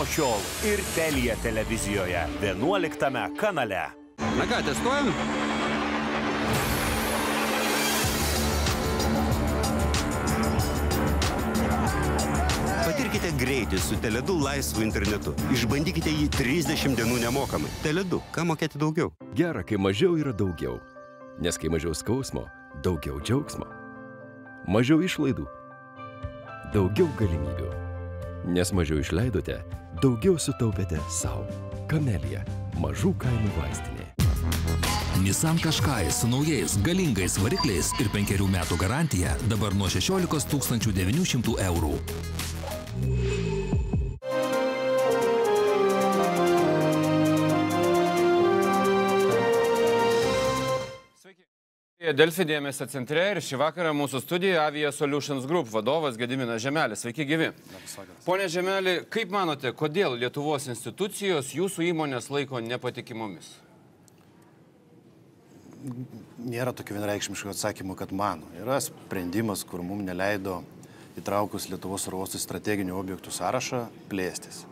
nuo šiol ir Telija televizijoje 11 kanale. Na ką, testuojam? Patirkite greitį su Teledu laisvu internetu. Išbandykite jį 30 dienų nemokamai. Teledu, ką mokėti daugiau? Gera, kai mažiau yra daugiau. Nes kai mažiau skausmo, daugiau džiaugsmo. Mažiau išlaidų, daugiau galimybių. Nes mažiau išleidote, daugiau sutaupėte savo. Kamelija - mažų kainų vaistinė. Nissan Qashqai su naujais galingais varikliais ir penkerių metų garantija dabar nuo 16 900 eurų. Delfi dėmesio centre ir šį vakarą mūsų studijoje Avia Solutions Group vadovas Gediminas Žemelis. Sveiki gyvi. Pone Žemeli, kaip manote, kodėl Lietuvos institucijos jūsų įmonės laiko nepatikimomis? Nėra tokio vienreikšmiško atsakymo, kad mano. Yra sprendimas, kur mums neleido įtraukus Lietuvos oro uostų strateginių objektų sąrašą plėstis.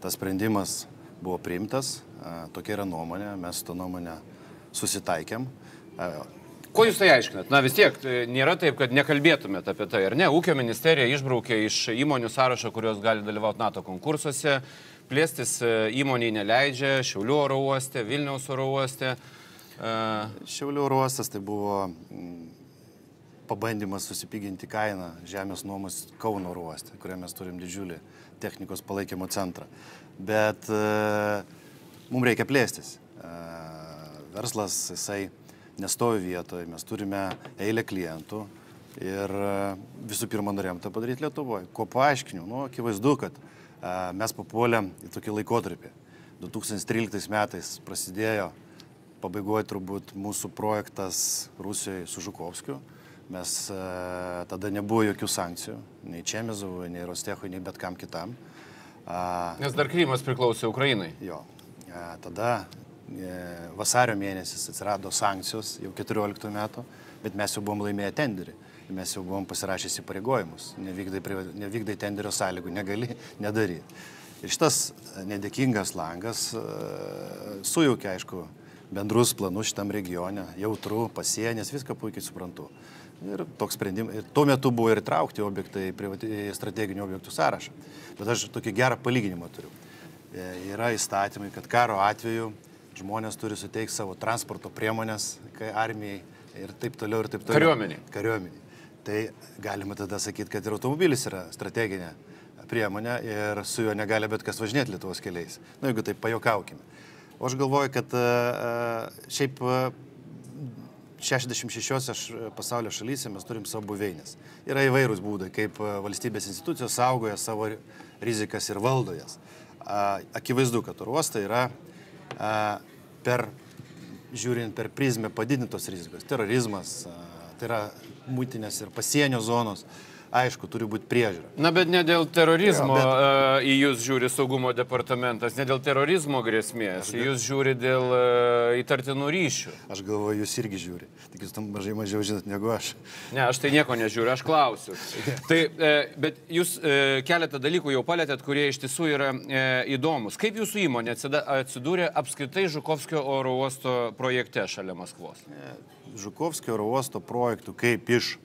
Tas sprendimas buvo priimtas, tokia yra nuomonė, mes tą nuomonę susitaikėm. A, Kuo jūs tai aiškinat? Na vis tiek, tai nėra taip, kad nekalbėtumėt apie tai, ar ne? Ūkio ministerija išbraukė iš įmonių sąrašo, kurios gali dalyvauti NATO konkursuose, plėstis e, įmoniai neleidžia, Šiaulių oro uoste, Vilniaus oro uoste. E, Šiaulių oro uostas tai buvo mm, pabandymas susipiginti kainą žemės nuomos Kauno oro uoste, kuriame mes turim didžiulį technikos palaikymo centrą. Bet e, mums reikia plėstis. E, verslas, jisai nestovi vietoje, mes turime eilę klientų ir e, visų pirma norėjom tą padaryti Lietuvoje. Ko paaiškiniu? Nu, akivaizdu, kad e, mes papuolėm į tokį laikotarpį. 2013 metais prasidėjo pabaigoje turbūt mūsų projektas Rusijoje su Žukovskiu. Mes e, tada nebuvo jokių sankcijų, nei Čemezovui, nei Rostechui, nei bet kam kitam. A, Nes dar Krymas priklausė Ukrainai. Jo. E, Tada vasario mėnesis atsirado sankcijos jau 14 metų, bet mes jau buvom laimėję tenderį. Mes jau buvom pasirašę įsipareigojimus. Nevykdai, nevykdai tenderio sąlygų, negali nedaryti. Ir šitas nedėkingas langas e, sujaukia, aišku, bendrus planus šitam regione, jautru, pasienis, viską puikiai suprantu. Ir toks sprendimas. Ir tuo metu buvo ir traukti objektai į strateginių objektų sąrašą. Bet aš tokį gerą palyginimą turiu. E, Yra įstatymai, kad karo atveju žmonės turi suteikti savo transporto priemonės kai armijai ir taip toliau ir taip toliau. Kariuomeniai. Kariuomeniai. Tai galima tada sakyti, kad ir automobilis yra strateginė priemonė ir su juo negali bet kas važinėti Lietuvos keliais. Na, jeigu taip pajokaukime. O aš galvoju, kad e, e, šiaip e, 66 š- pasaulio šalyse mes turim savo buveinės. Yra įvairūs būdai, kaip e, valstybės institucijos saugoja savo ri- rizikas ir valdo jas. Akivaizdu, kad uostai yra per, žiūrint per prizmę padidintos rizikos. Terorizmas, tai yra mūtinės ir pasienio zonos. Aišku, turi būti priežiūra. Na, bet ne dėl terorizmo Jo, bet... bet- į jūs žiūri saugumo departamentas, ne dėl terorizmo grėsmės, į jūs žiūri dėl e, įtartinų ryšių. Aš galvoju, jūs irgi žiūri. Tik jūs tam mažai mažiau žinot negu aš. Ne, aš tai nieko nežiūriu, aš klausiu. Tai, e, bet jūs e, keletą dalykų jau palėtėt, kurie iš tiesų yra e, įdomus. Kaip jūsų įmonė atsidūrė apskritai Žukovskio oro uosto projekte šalia Maskvos? Žukovskio oro uosto projektų, kaip iš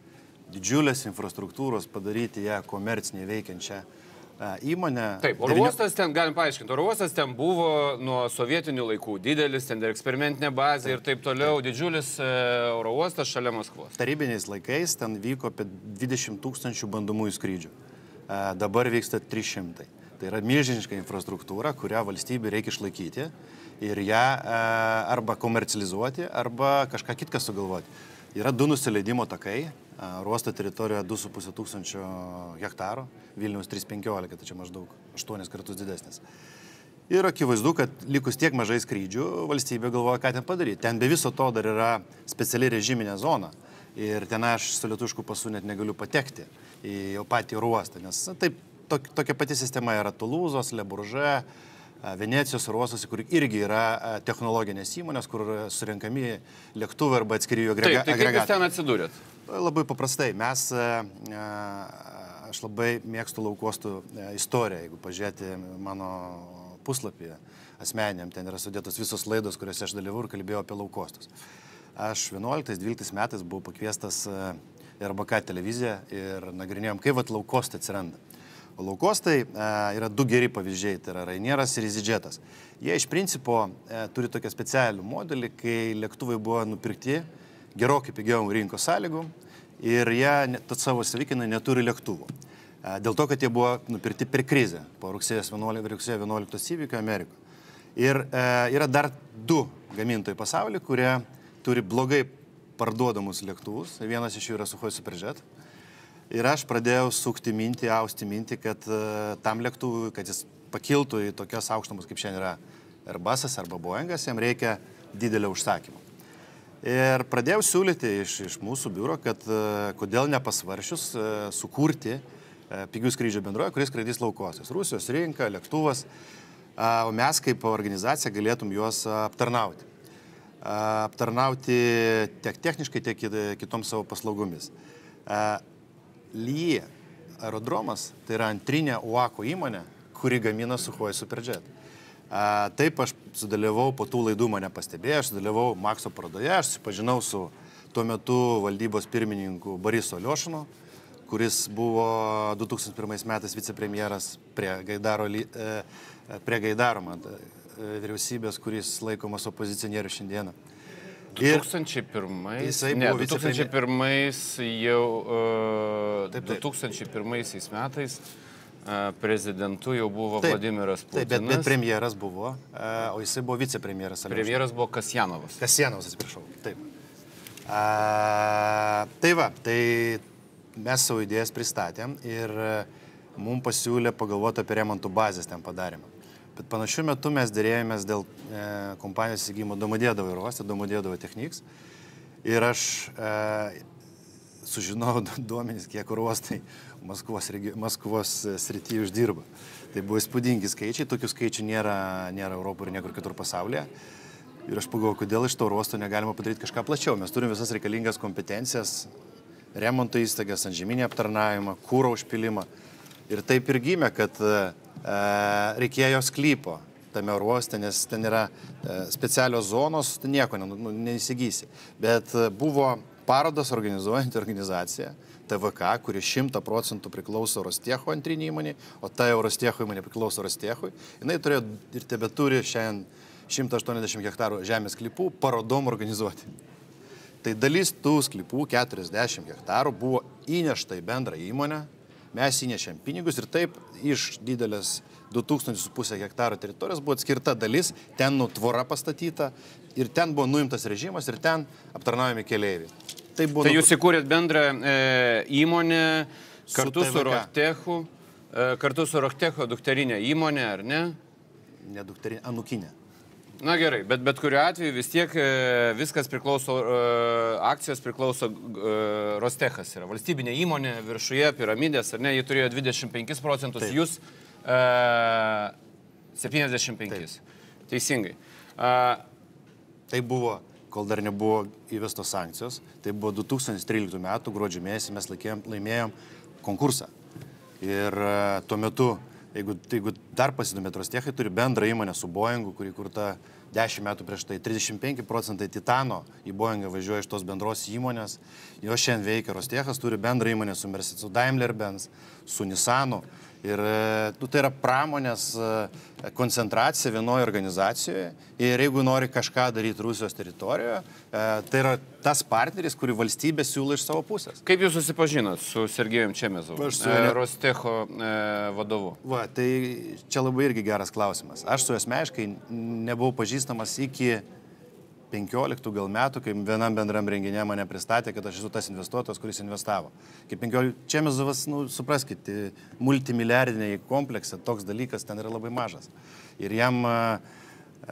didžiulės infrastruktūros padaryti ją komercinį veikiančią e, įmonę. Taip, oro uostas ten, galim paaiškinti, oro uostas ten buvo nuo sovietinių laikų didelis, ten ir eksperimentinė bazė ir taip toliau, didžiulis e, oro uostas šalia Maskvos. Tarybiniais laikais ten vyko apie 20 tūkstančių bandomųjų skrydžių. E, Dabar vyksta 300. Tai yra milžiniška infrastruktūra, kurią valstybė reikia išlaikyti ir ją arba komercializuoti, arba kažką kitką sugalvoti. Yra du nusileidimo takai. Ruosto teritorijoje 2,5 tūkstančio hektarų, Vilniaus 315, tai čia maždaug 8 kartus didesnis. Ir akivaizdu, kad likus tiek mažai skrydžių, valstybė galvoja, ką ten padaryti. Ten be viso to dar yra speciali režiminė zona. Ir ten aš su lietušku pasu net negaliu patekti į patį oro uostą. Nes taip, tok, tokia pati sistema yra Tulūzos, Leburžė, Venecijos oro uostas, kur irgi yra technologinės įmonės, kur surinkami lėktuvai arba atskiri jų Taip, tai kaip jūs agregatai. ten atsidūrėt? Labai paprastai. Mes, aš labai mėgstu laukostų istoriją, jeigu pažiūrėti mano puslapyje asmeniniam, ten yra sudėtos visos laidos, kuriuose aš dalyvau ir kalbėjau apie laukostus. Aš 11-12 metais buvau pakviestas į RBK televiziją ir nagrinėjom, kaip vat laukostai atsiranda. O laukostai e, yra du geri pavyzdžiai, tai yra Rainieras ir Izidžetas. Jie iš principo e, turi tokią specialių modelį, kai lėktuvai buvo nupirkti gerokai pigiau rinkos sąlygų ir jie tad savo savikinai neturi lėktuvų. E, Dėl to, kad jie buvo nupirkti per krizę po rugsėjo 11, rugsėjo 11 įvykio Amerikoje. Ir e, yra dar du gamintojai pasaulyje, kurie turi blogai parduodamus lėktuvus. Vienas iš jų yra Suhoj Superjet. Ir aš pradėjau sukti mintį, austi mintį, kad e, tam lėktuvui, kad jis pakiltų į tokias aukštumus, kaip šiandien yra Airbusas arba Boeingas, jam reikia didelio užsakymo. Ir pradėjau siūlyti iš, iš mūsų biuro, kad e, kodėl nepasvaršius e, sukurti pigių skrydžių bendroje, kuris skraidys laukosios. Rusijos rinka, lėktuvas, o mes kaip organizacija galėtum juos aptarnauti. Aptarnauti tiek techniškai, tiek kit- kitom savo paslaugomis. A, Lyje aerodromas tai yra antrinė UAKO įmonė, kuri gamina Suhoj Superjet. A, Taip aš sudalyvau, po tų laidų mane pastebėjo, aš sudalyvau Makso parodoje, aš susipažinau su tuo metu valdybos pirmininku Borisu Aliošinu, kuris buvo 2001 metais vicepremjeras prie Gaidaro, e, prie Gaidaro man, e, vyriausybės, kuris laikomas opozicionieriu šiandieną. Ir 2001. Jisai ne, buvo vicepremje- 2001 jau. Uh, Taip, taip. 2001 metais uh, prezidentu jau buvo Taip, Vladimiras Taip, Putinas. bet, bet premjeras buvo, e, o jisai buvo vicepremjeras. Premjeras buvo Kasjanovas. Kasienos, atsiprašau. Taip. A, tai va, tai mes savo idėjas pristatėm ir mums pasiūlė pagalvoti apie remontų bazės ten padarimą. Bet panašiu metu mes dėrėjomės dėl e, kompanijos įgymo Domodėdovo ir Uostė, Domodėdovo Techniks. Ir aš e, sužinojau du- duomenys, kiek uostai Maskvos, Maskvos srityje uždirba. Tai buvo įspūdingi skaičiai, tokių skaičių nėra, nėra Europoje ir niekur kitur pasaulyje. Ir aš pagalvoju, kodėl iš to uosto negalima padaryti kažką plačiau. Mes turime visas reikalingas kompetencijas, remonto įstaigas, antžeminį aptarnavimą, kūro užpilimą. Ir taip ir gimė, kad e, reikėjo sklypo tame oro uoste, nes ten yra e, specialios zonos, tu nieko nu, neįsigysi. Bet e, buvo parodas organizuojanti organizacija, TVK, kuri 100 procentų priklauso Rostiecho antrinį įmonį, o ta jau Rostiecho įmonė priklauso Rostiechui. Jis turėjo ir tebe turi šiandien 180 hektarų žemės klipų parodom organizuoti. Tai dalis tų sklypų, 40 hektarų, buvo įnešta į bendrą įmonę, mes įnešėm pinigus ir taip iš didelės 2500 hektarų teritorijos buvo atskirta dalis, ten nu tvora pastatyta ir ten buvo nuimtas režimas ir ten aptarnaujami keleiviai. Tai buvo Tai nu- jūs įkūrėt bendrą e, įmonę kartu Su su. Rochtechu, e, kartu su Rochtecho dukterinė įmonė, ar ne? nedukterinė, anukinė. Na gerai, bet bet kuriuo atveju vis tiek e, viskas priklauso, e, akcijos priklauso e, Rostechas, yra valstybinė įmonė viršuje piramidės, ar ne, jie turėjo 25 procentus, Taip. jūs e, 75. Taip. Teisingai. A, Tai buvo, kol dar nebuvo įvestos sankcijos, tai buvo 2013 m. gruodžio mėnesį mes laikėjom, laimėjom konkursą. Ir e, tuo metu, jeigu, jeigu dar pasidomėt, Rostechai turi bendrą įmonę su Boeingu, kuri kurta 10 metų prieš tai 35 procentai Titano į Boeingą važiuoja iš tos bendros įmonės. Jo šiandien veikia Rostechas, turi bendrą įmonę su Mercedes, su Daimler Benz, su Nissanu. Ir e, nu, tai yra pramonės e, koncentracija vienoje organizacijoje. Ir jeigu nori kažką daryti Rusijos teritorijoje, e, tai yra tas partneris, kurį valstybė siūlo iš savo pusės. kaip jūs susipažinot su Sergejum Čemezovu, Aš su e, Rostecho e, vadovu? Va, tai čia labai irgi geras klausimas. Aš su juo asmeniškai nebuvau pažįstamas iki 15 gal metų, kai vienam bendram renginė mane pristatė, kad aš esu tas investuotojas, kuris investavo. Kaip 15, čia Mezovas, nu, supraskite, multimiliardiniai kompleksai, toks dalykas ten yra labai mažas. Ir jam,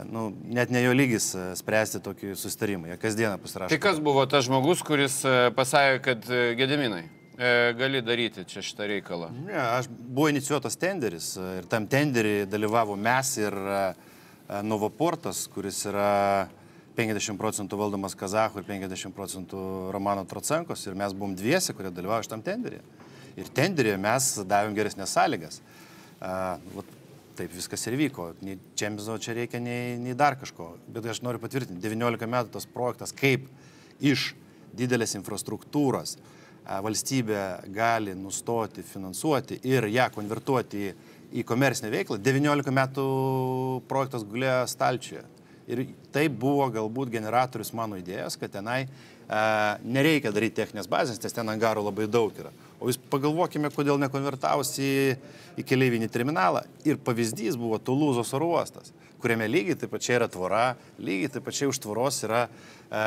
nu, net ne jo lygis spręsti tokį sustarimą. Jie kasdieną pasirašo. Tai kas buvo tas žmogus, kuris pasakė, kad Gediminai, gali daryti čia šitą reikalą? Ne, aš buvo inicijuotas tenderis ir tam tenderį dalyvavo mes ir Novoportas, kuris yra 50 procentų valdomas Kazahų ir 50 procentų Romano Trocenkos ir mes buvom dviesi, kurie dalyvavo šitam tenderį. Ir tenderėje mes davėm geresnės sąlygas. A, vat, taip viskas ir vyko. Nei Čembizo čia reikia, nei, nei dar kažko. Bet aš noriu patvirtinti, 19 metų tas projektas, kaip iš didelės infrastruktūros valstybė gali nustoti finansuoti ir ją konvertuoti į, į komercinę veiklą, 19 metų projektas gulėjo stalčiuje. Ir tai buvo galbūt generatorius mano idėjos, kad tenai a, nereikia daryti techninės bazės, nes ten angarų labai daug yra. O jūs pagalvokime, kodėl nekonvertavus į, į keleivinį terminalą. Ir pavyzdys buvo Tulūzos oro uostas, kuriame lygiai taip pačiai yra tvora, lygiai taip pačiai už tvoros yra e,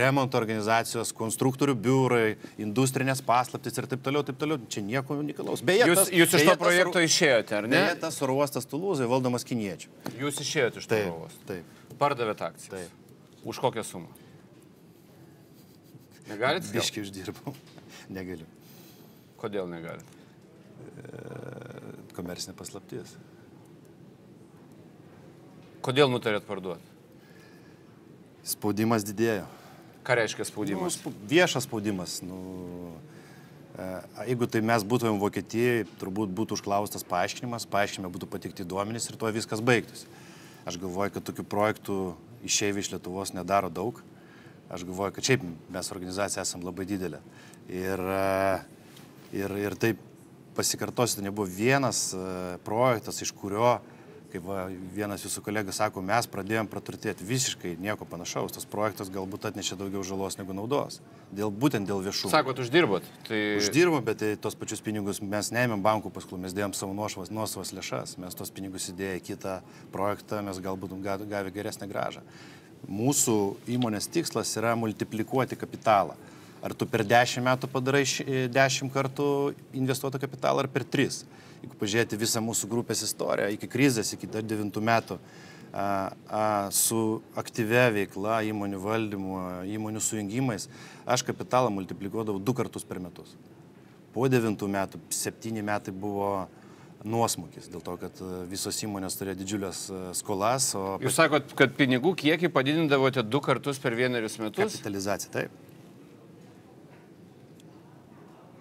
remonto organizacijos, konstruktorių biurai, industrinės paslaptis ir taip toliau, taip toliau. Čia nieko unikalaus. Beje, Jūs, tas- jūs iš beje, to tas projekto oro- išėjote, ar ne? Beje, tas oro uostas Tulūzai valdomas kiniečių. Jūs išėjote iš to oro uosto. taip. Pardavėte akcijas. Taip. Už kokią sumą? Negalite? skelbt? Biški uždirbau. Negaliu. Kodėl negalite? Komercinė paslaptis. Kodėl nutarėt parduoti? Spaudimas didėjo. Ką reiškia Nu, spaudimas? sp- viešas spaudimas. Nu, e, jeigu tai mes būtumėm Vokietijoje, turbūt būtų užklaustas paaiškinimas, paaiškinime būtų patikti duomenys ir tuo viskas baigtųsi. Aš galvoju, kad tokių projektų išeiviai iš Lietuvos nedaro daug. Aš galvoju, kad šiaip mes organizacija esame labai didelė. Ir, e, ir, ir taip pasikartosiu, tai nebuvo vienas e, projektas, iš kurio kaip va, vienas jūsų kolega sako, mes pradėjom praturtėti visiškai nieko panašaus. Tas projektas galbūt atnešė daugiau žalos negu naudos. Dėl, būtent dėl viešų. Sakot, uždirbot. Tai Uždirbom, bet tai tos pačius pinigus mes neėmėm bankų paskolų, mes dėjom savo nuosavas, nuosavas lėšas, mes tos pinigus įdėję į kitą projektą, mes galbūt ga- gavę geresnę gražą. Mūsų įmonės tikslas yra multiplikuoti kapitalą. Ar tu per 10 metų padarai ši- 10 kartų investuotą kapitalą, ar per 3. Jeigu pažiūrėti visą mūsų grupės istoriją, iki krizės, iki dar 9 metų, a, a, su aktyvia veikla, įmonių valdymu, įmonių sujungimais, aš kapitalą multiplikuodavau du kartus per metus. Po 9 metų 7 metai buvo nuosmukis, dėl to, kad e, visos įmonės turėjo didžiulės e, skolas, o Jūs sakot, kad pinigų kiekį padidindavote du kartus per vienerius metus? kapitalizacija taip.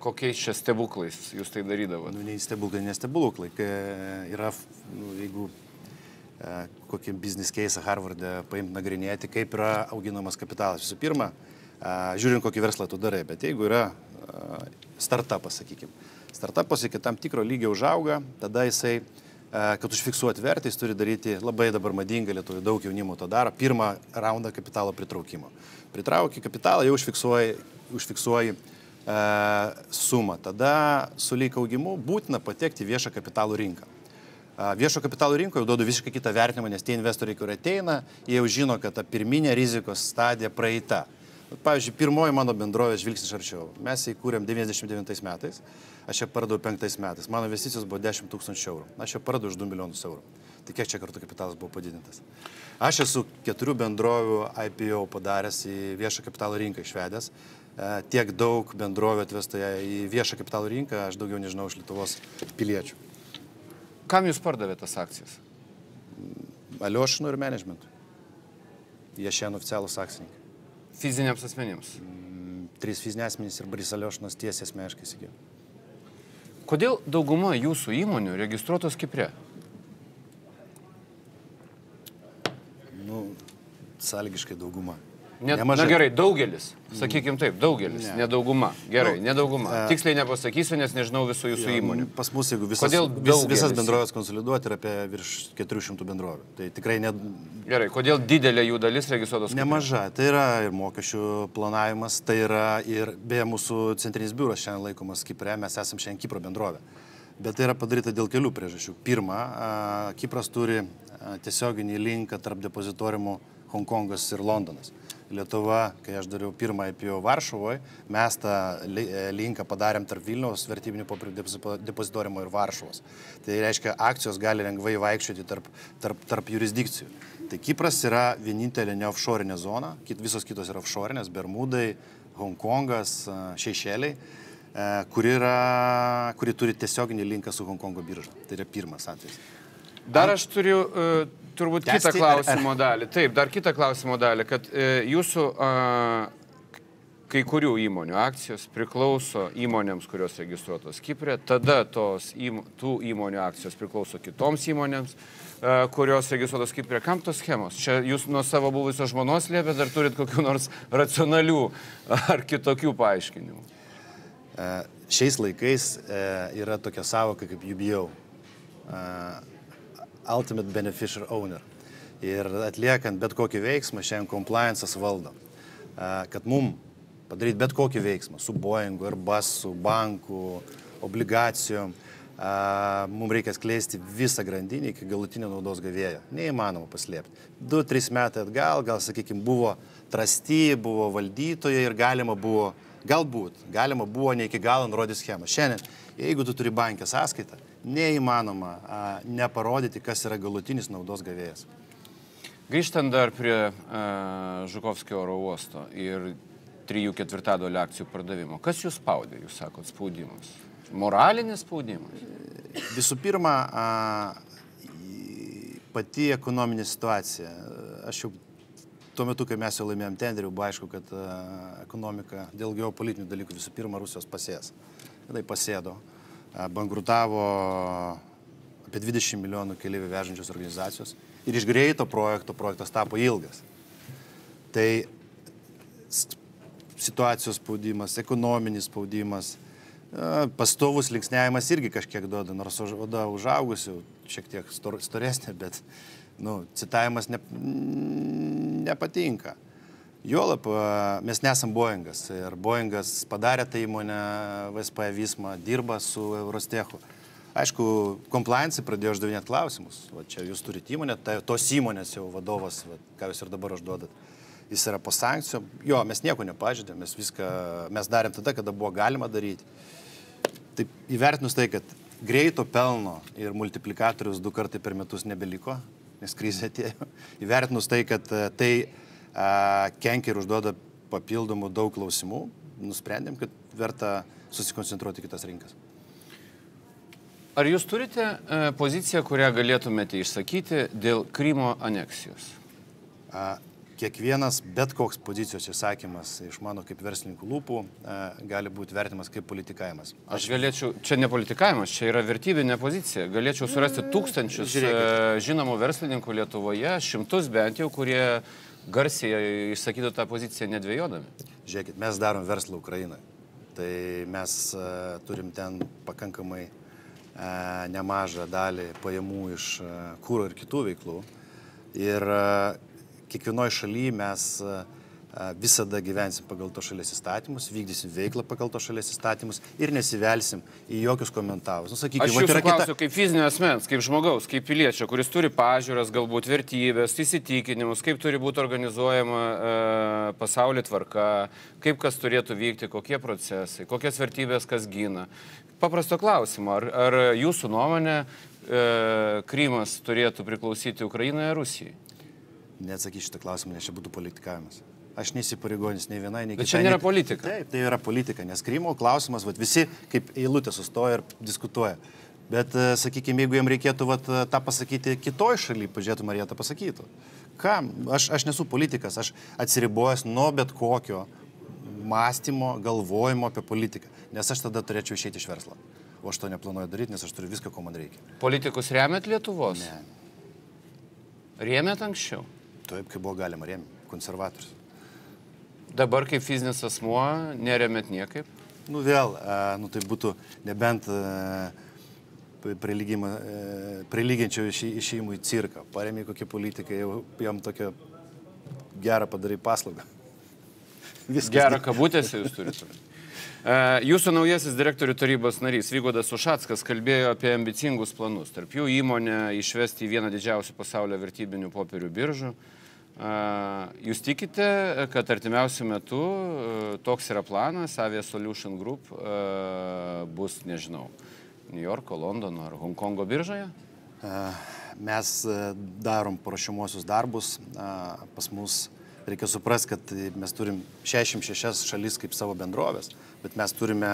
Kokiais čia stebuklais jūs tai darydavote? Nu, nei stebuklai, nei stebuklai. Kai yra, nu, jeigu e, kokį biznis keisą Harvardė paimti nagrinėti, kaip yra auginamas kapitalas. Visų pirma, e, žiūrint, kokį verslą tu darai, bet jeigu yra e, startupas, sakykime, startupas iki tam tikro lygio užauga, tada jisai, e, kad užfiksuoti vertę, jis turi daryti labai dabar madinga, lietuvių daug jaunimo to daro, pirmą raundą kapitalo pritraukimo. Pritrauki kapitalą, jau užfiksuoji, užfiksuoji e, sumą. Tada su lyg augimu būtina patekti į viešą kapitalų rinką. A, Viešo kapitalo rinkoje jau duodu visiškai kitą vertinimą, nes tie investoriai, kurie ateina, jie jau žino, kad ta pirminė rizikos stadija praeita. Pavyzdžiui, pirmoji mano bendrovė žvilgsnis arčiau. Mes ją įkūrėm 99 metais, aš ją pardaviau 5 metais. Mano investicijos buvo 10 tūkstančių eurų. Aš ją pardaviau už 2 milijonus eurų. Tai kiek čia kartų kapitalas buvo padidintas? Aš esu keturių bendrovių IPO padaręs į viešą kapitalo rinką išvedęs. E, Tiek daug bendrovių atvesta į viešą kapitalo rinką, aš daugiau nežinau iš Lietuvos piliečių. Kam jūs pardavėte tas akcijas? Aliošinų ir managementui. Jie šiandien oficialūs akcininkai. Fiziniams asmenims. Trys fiziniai asmenys ir Boris Aliošinas tiesiai asmeniškai įsigijo. Kodėl dauguma jūsų įmonių registruotos Kiprė? Nu, sąlygiškai dauguma. Net, na gerai, daugelis. Sakykime taip, daugelis, ne, ne dauguma. Gerai, Nu, ne dauguma. e, Tiksliai nepasakysiu, nes nežinau visų jūsų įmonių. Pas mus, jeigu visas, Kodėl vis, visas bendrovės konsoliduoti, yra apie virš 400 bendrovių. Tai tikrai ne, Gerai, kodėl didelė jų dalis registruotos nemaža. Tai yra ir mokesčių planavimas, tai yra ir beje mūsų centrinis biuras šiandien laikomas Kipre, mes esame šiandien Kipro bendrovė. Bet tai yra padaryta dėl kelių priežasčių. Pirma, a, Kipras turi tiesioginį linką tarp depozitoriumų Hongkongas ir Londonas. Lietuva, kai aš dariau pirmą IPO Varšuvoje, mes tą e, linką padarėm tarp Vilniaus vertybinių popierių depozi- depozitoriumo ir Varšuvos. Tai reiškia, akcijos gali lengvai vaikščioti tarp, tarp, tarp jurisdikcijų. Tai Kipras yra vienintelė ne offshore'inė zona, kit, visos kitos yra offshore'inės, Bermudai, Hongkongas, a, Šešėliai, e, kuri, yra, kuri turi tiesioginį linką su Hongkongo birža. Tai yra pirmas atvejis. Dar aš turiu uh, turbūt Tęsti kitą ar- klausimo dalį. Taip, dar kitą klausimo dalį, kad uh, jūsų uh, kai kurių įmonių akcijos priklauso įmonėms, kurios registruotos Kiprė, tada tos įmo, tų įmonių akcijos priklauso kitoms įmonėms, e, kurios registruotos Kiprė. Kam tos schemos? Čia jūs nuo savo buvusios žmonos liepė, dar turit kokiu nors racionalių ar kitokių paaiškinimų? E, Šiais laikais e, yra tokia savoka kaip UBO. e, Ultimate Beneficial Owner. Ir atliekant bet kokį veiksmą, šiandien compliance'as valdo. Kad mum padaryti bet kokį veiksmą su Boeingu, Airbus, su banku, obligacijom, mums reikia skleisti visą grandinį iki galutinio naudos gavėjo. Neįmanoma paslėpti. 2-3 metai atgal, gal, sakykime, buvo trasti, buvo valdytojai ir galima buvo, galbūt, galima buvo ne iki galo nurodyti schemą. Šiandien, jeigu tu turi bankę sąskaitą, neįmanoma a, neparodyti, kas yra galutinis naudos gavėjas. Grįžtant dar prie uh, Žukovskio oro uosto ir 3 ketvirtadalio akcijų pardavimo. Kas jūs spaudė, jūs sakot, spaudimas? Moralinis spaudimas? Visų pirma, a, pati ekonominė situacija. Aš jau tuo metu, kai mes jau laimėjom tenderį, buvo aišku, kad a, ekonomika dėl geopolitinių dalykų visų pirma Rusijos pasės. Tai pasėdo. A, Bankrutavo apie 20 milijonų keliaivių vežančios organizacijos. Ir iš greito projekto projektas tapo ilgas. Tai situacijos spaudimas, ekonominis spaudimas, pastovus linksniavimas irgi kažkiek duoda, nors oda užaugusi, šiek tiek stor, storesnė, bet nu, citavimas ne, nepatinka. Juolap, mes nesam Boeingas ir Boeingas padarė tą įmonę VSP Visma, dirba su Eurostechu. Aišku, compliance pradėjo uždavinėti klausimus. Va čia jūs turite įmonę, tai tos įmonės jau vadovas, va, ką jūs ir dabar užduodat, jis yra po sankcijom. Jo, mes nieko nepažydėm, mes viską, mes darėm tada, kada buvo galima daryti. Taip įvertinus tai, kad greito pelno ir multiplikatorius du kartai per metus nebeliko, nes krizė atėjo, įvertinus tai, kad e, tai kenkia ir užduoda papildomų daug klausimų, nusprendėm, kad verta susikoncentruoti į kitas rinkas. Ar jūs turite e, poziciją, kurią galėtumėte išsakyti dėl Krymo aneksijos? A, Kiekvienas bet koks pozicijos išsakymas iš mano kaip verslininkų lūpų a, gali būti vertinamas kaip politikavimas. Aš galėčiau, čia ne politikavimas, čia yra vertybinė pozicija. Galėčiau surasti tūkstančius e, žinomų verslininkų Lietuvoje, šimtus bent jau, kurie garsiai išsakytų tą poziciją nedvėjodami. Žiūrėkit, mes darom verslą Ukrainoje. Tai mes uh, turim ten pakankamai uh, nemažą dalį pajamų iš uh, kūro ir kitų veiklų. Ir uh, kiekvienoje šalyje mes uh, visada gyvensim pagal to šalies įstatymus, vykdysim veiklą pagal to šalies įstatymus ir nesivelsim į jokius komentarus. Nu, sakykime, Aš jūsų yra kita- klausiu kaip fizinio asmens, kaip žmogaus, kaip piliečio, kuris turi pažiūras, galbūt vertybės, įsitikinimus, kaip turi būti organizuojama e, pasaulio tvarka, kaip kas turėtų vykti, kokie procesai, kokias vertybės kas gina. Paprasto klausimo, ar, ar jūsų nuomonė e, Krymas turėtų priklausyti Ukrainai ar Rusijai? Neatsakysiu šitą klausimą, nes čia būtų politikavimas. Aš nesipareigonis nei vienai, nei Bet kitai. čia nėra politika. Taip, tai yra politika, nes Krymo klausimas, vat, visi kaip eilutė sustoja ir diskutuoja. Bet, e, sakykime, jeigu jiem reikėtų vat, e, tą pasakyti kitoj šalyje, pažiūrėtum, ar jie tą pasakytų. Kam? Aš, aš nesu politikas, aš atsiribojęs nuo bet kokio mąstymo, galvojimo apie politiką, nes aš tada turėčiau išeiti iš verslo. O aš to neplanuoju daryti, nes aš turiu viską, ko man reikia. Politikus remėt Lietuvos? Ne. Rėmėt anksčiau? Taip, kaip buvo galima remti konservatorius. Dabar kaip fizinis asmuo neremėt niekaip? Nu vėl, a, nu tai būtų nebent prilygima- e, prilyginčiau išė- išėjimui į cirką. Paremiai kokie politikai, jau jam tokią gerą padarai paslaugą. Viskas. Gerą kabutėse jūs turite. E, Jūsų naujasis direktorių tarybos narys Vygodas Ušackas kalbėjo apie ambicingus planus. Tarp jų įmonę išvesti į vieną didžiausių pasaulio vertybinių popierių biržų. E, Jūs tikite, kad artimiausių metų e, toks yra planas, Avia Solution Group e, bus, nežinau, New Yorko, Londono ar Hongkongo biržoje? Mes darom paruošimuosius darbus. Pas mus reikia suprasti, kad e, mes turim 66 šalis kaip savo bendrovės, bet mes turime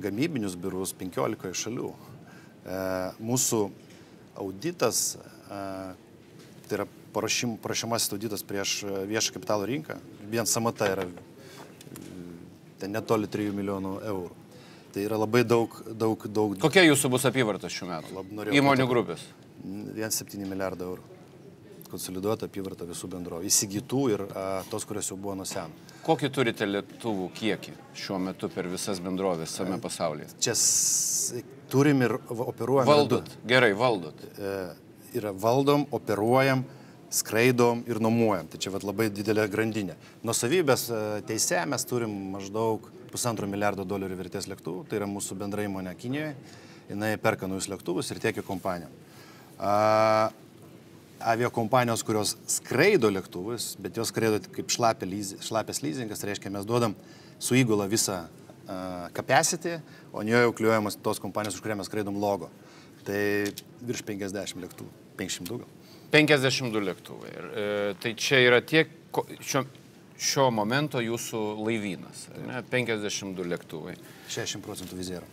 gamybinius biurus 15 šalių. E, Mūsų auditas tai yra parašym, parašymasis auditas prieš e, viešą kapitalo rinką. Vien samata yra e, ten netoli 3 milijonų eurų. Tai yra labai daug, daug, daug. Kokia jūsų bus apyvarta šių metų? Lab- Įmonių patok- grupės. 1,7 milijardą eurų. Konsoliduota apyvarta visų bendrovų. Įsigytų ir a, tos, kurios jau buvo nuo seno. Kokį turite lietuvų kiekį šiuo metu per visas bendrovės visame pasaulyje? Čia turim ir operuojam. Valdot, gerai, valdot. E, yra valdom, operuojam, skraidom ir nuomojam. Tai čia vat, labai didelė grandinė. Nusavybės e, teise mes turim maždaug pusantro milijardo dolerių vertės lėktuvų. Tai yra mūsų bendra įmonė Kinijoje. Jis perka naujus lėktuvus ir tiekia kompanijom. A, Aviokompanijos, kurios skraido lėktuvus, bet jos skraido kaip šlapia lyzi- šlapias leasingas, reiškia mes duodam su įgula visą uh, capacity, o ne jau kliuojamas tos kompanijos, už kurią mes skraidom logo. Tai virš 50 lėktuvų, 500 daugiau. 52 lėktuvai. Ir, e, tai čia yra tiek šio, šio momento jūsų laivynas. Ne? 52 lėktuvai. 60 procentų vizėro.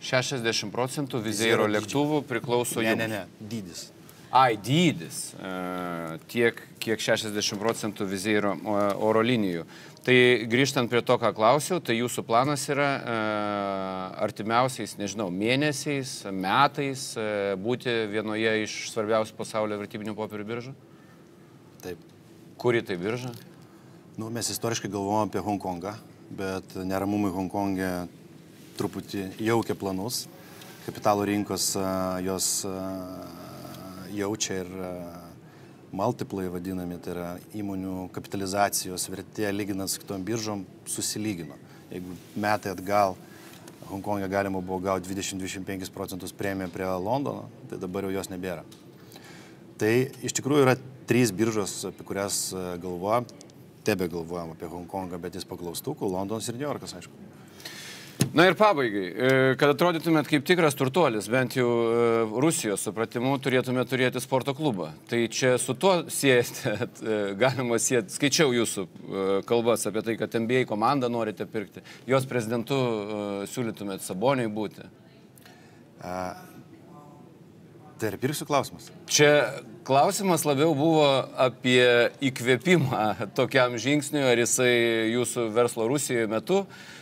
60 procentų dydžio. lėktuvų priklauso Ne, jums. ne, ne, dydis. Ai, dydis. E, tiek, kiek 60 procentų vizeiro o, oro linijų. Tai grįžtant prie to, ką klausiau, tai jūsų planas yra e, artimiausiais, nežinau, mėnesiais, metais e, būti vienoje iš svarbiausių pasaulio vertybinių popierių biržų? Taip. Kuri tai birža? Nu, mes istoriškai galvojame apie Hongkongą, bet neramumai Hongkongė truputį jaukia planus. Kapitalo rinkos jos jaučia ir a, multiplai vadinami, tai yra įmonių kapitalizacijos vertė lyginant su kitom biržom susilygino. Jeigu metai atgal Hongkongė galima buvo gauti 20-25 procentus premiją prie Londono, tai dabar jau jos nebėra. Tai iš tikrųjų yra trys biržos, apie kurias e, galvojam, tebe galvojam apie Hongkongą, bet jis paklaustukų, Londonas ir New Yorkas, aišku. Na ir pabaigai, e, kad atrodytumėt kaip tikras turtuolis, bent jau e, Rusijos supratimu, turėtumėte turėti sporto klubą. Tai čia su tuo siejate, e, galima sieti, skaičiau jūsų kalbas apie tai, kad NBA komandą norite pirkti, jos prezidentu siūlytumėt Saboniai būti. Tai ir pirksiu klausimas. Čia klausimas labiau buvo apie įkvėpimą tokiam žingsniui, ar jisai jūsų verslo Rusijoje metu a,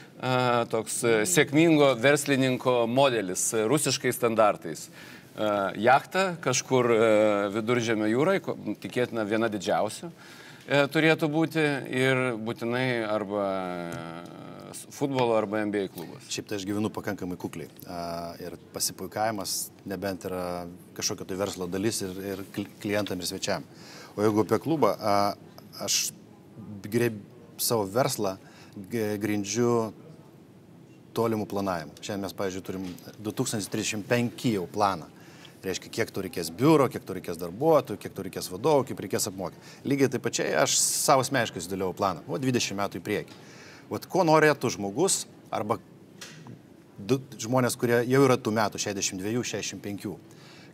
toks e, sėkmingo verslininko modelis, e, rusiškais standartais. A, Jachta kažkur e, viduržėmio jūrai, tikėtina viena didžiausių, e, turėtų būti ir būtinai arba e, futbolo arba NBA klubas. Šiaip tai aš gyvenu pakankamai kukliai. Ir pasipuikavimas nebent yra kažkokio tai verslo dalis ir, ir kli- klientam ir svečiam. O jeigu apie klubą, aš greb savo verslą grindžiu tolimų planavimų. Šiandien mes, pavyzdžiui, turim 2035 jau planą. Reiškia, kiek to reikės biuro, kiek to reikės darbuotojų, kiek to reikės vadovų, kaip reikės apmokyti. Lygiai taip pačiai aš savo asmeniškai sudėliau planą. O 20 metų į priekį. Vat ko norėtų žmogus arba du žmonės, kurie jau yra tų metų, 62, 65.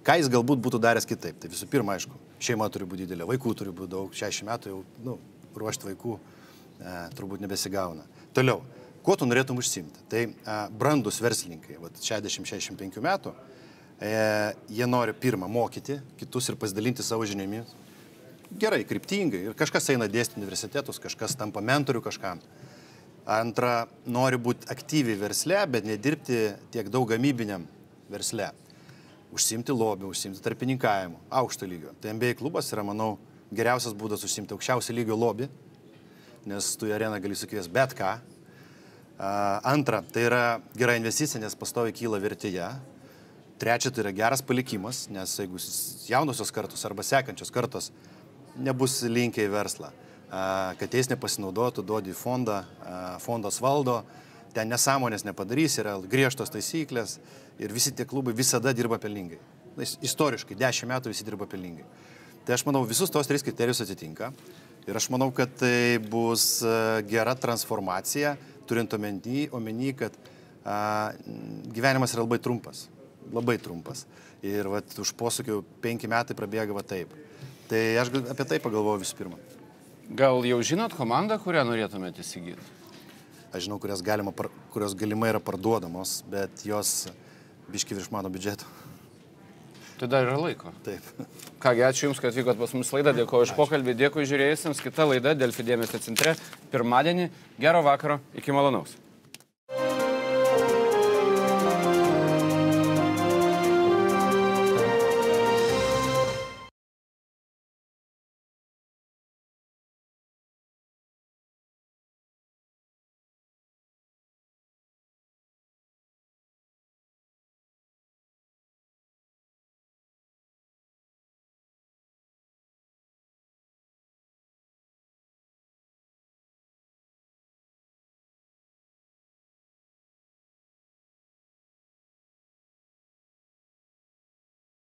Ką jis galbūt būtų daręs kitaip? Tai visų pirma, aišku, šeima turi būti didelė, vaikų turi būti daug, 60 metų jau nu, ruošti vaikų e, turbūt nebesigauna. Toliau, kuo tu norėtum užsimti? Tai e, brandus verslininkai, 60-65 metų, e, jie nori pirmą mokyti kitus ir pasidalinti savo žiniomis. Gerai, kryptingai. Ir kažkas eina dėstyti universitetus, kažkas tampa mentoriu kažkam. Antra, nori būti aktyviai versle, bet nedirbti tiek daug gamybiniam versle. Užsimti lobį, užsimti tarpininkavimu, aukšto lygio. Tai MBA klubas yra, manau, geriausias būdas užsimti aukščiausio lygio lobį, nes tu į areną gali sukviesti bet ką. Antra, tai yra gera investicija, nes pastoviai kyla vertėje. Trečia, tai yra geras palikimas, nes jeigu jaunosios kartos arba sekančios kartos nebus linkę į verslą, kad jais nepasinaudotų, duodi į fondą, fondas valdo, ten nesąmonės nepadarys, yra griežtos taisyklės ir visi tie klubai visada dirba pelningai. Istoriškai, dešimt metų visi dirba pelningai. Tai aš manau, visus tos tris kriterijus atitinka. Ir aš manau, kad tai bus a, gera transformacija, turint omeny, omeny kad a, gyvenimas yra labai trumpas. Labai trumpas. Ir vat, už posūkių penki metai prabėga va taip. Tai aš apie tai pagalvoju visų pirma. Gal jau žinot komandą, kurią norėtumėte įsigyti? Aš žinau, kurios, galima, kurios galimai yra parduodamos, bet jos biški virš mano biudžeto. Tai dar yra laiko. Taip. Kągi, ačiū Jums, kad atvykot pas mus laidą, dėkoju už pokalbį, dėkui žiūrėjusiems. Kita laida Delfi dėmesio centre pirmadienį. Gero vakaro, iki malonaus.